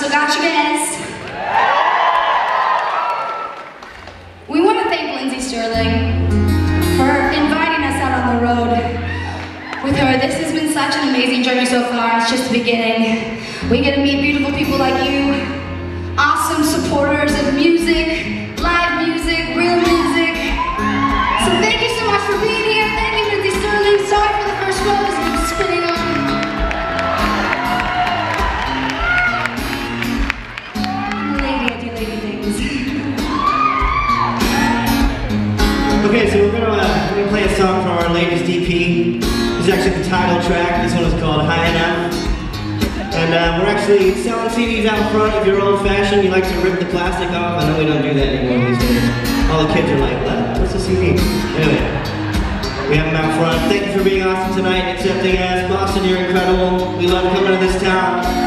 also got you guys. We want to thank Lindsey Stirling for inviting us out on the road with her. This has been such an amazing journey so far. It's just the beginning. We get to meet beautiful people like you, awesome supporters of music, our latest EP. This is actually the title track. This one is called High Enough. And uh, we're actually selling CDs out front. If you're old fashioned, you like to rip the plastic off. I know we don't do that anymore these days. All the kids are like, what? What's a CD? Anyway, we have them out front. Thank you for being awesome tonight accepting us. Boston, you're incredible. We love coming to this town.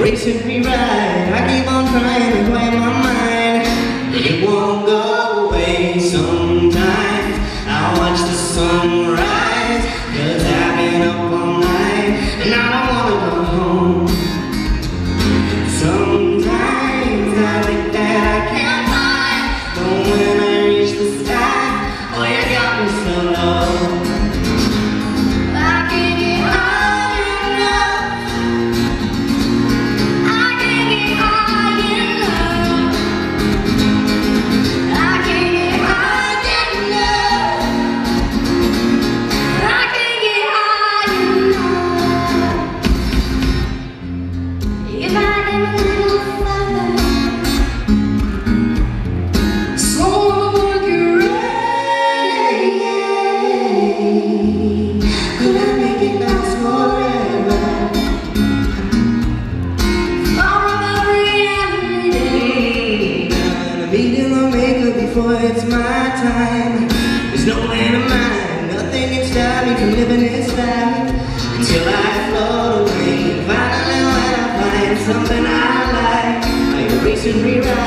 Erase and rewrite. I keep on trying to play my mind. It won't go away sometimes. I watch the sunrise, time. There's no plan of mine, nothing can stop me from living this life until I float away. Finally, I find something I like, I erase and rewrite.